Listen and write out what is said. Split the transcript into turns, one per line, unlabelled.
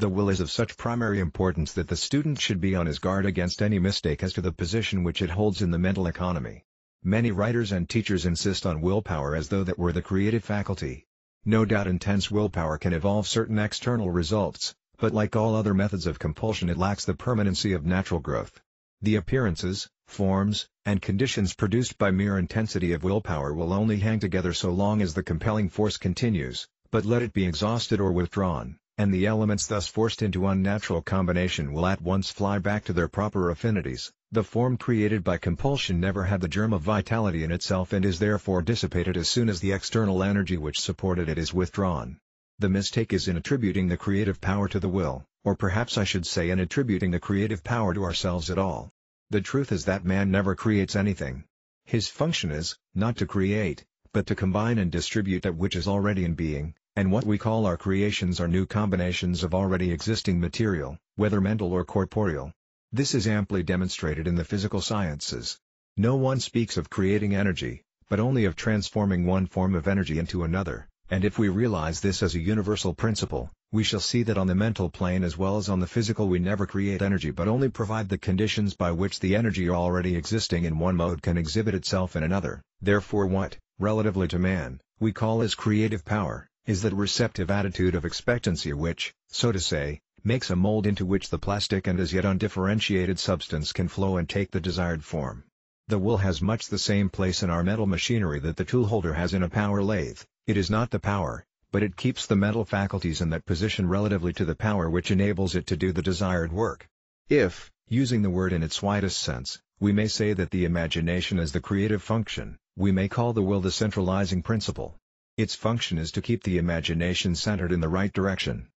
The will is of such primary importance that the student should be on his guard against any mistake as to the position which it holds in the mental economy. Many writers and teachers insist on willpower as though that were the creative faculty. No doubt intense willpower can evolve certain external results, but like all other methods of compulsion it lacks the permanency of natural growth. The appearances, forms, and conditions produced by mere intensity of willpower will only hang together so long as the compelling force continues, but let it be exhausted or withdrawn, and the elements thus forced into unnatural combination will at once fly back to their proper affinities. The form created by compulsion never had the germ of vitality in itself and is therefore dissipated as soon as the external energy which supported it is withdrawn. The mistake is in attributing the creative power to the will, or perhaps I should say in attributing the creative power to ourselves at all. The truth is that man never creates anything. His function is, not to create, but to combine and distribute that which is already in being, and what we call our creations are new combinations of already existing material, whether mental or corporeal. This is amply demonstrated in the physical sciences. No one speaks of creating energy, but only of transforming one form of energy into another, and if we realize this as a universal principle, we shall see that on the mental plane as well as on the physical we never create energy but only provide the conditions by which the energy already existing in one mode can exhibit itself in another. Therefore what, relatively to man, we call as creative power, is that receptive attitude of expectancy which, so to say, makes a mold into which the plastic and as yet undifferentiated substance can flow and take the desired form. The will has much the same place in our metal machinery that the tool holder has in a power lathe, it is not the power, but it keeps the metal faculties in that position relatively to the power which enables it to do the desired work. If, using the word in its widest sense, we may say that the imagination is the creative function, we may call the will the centralizing principle. Its function is to keep the imagination centered in the right direction,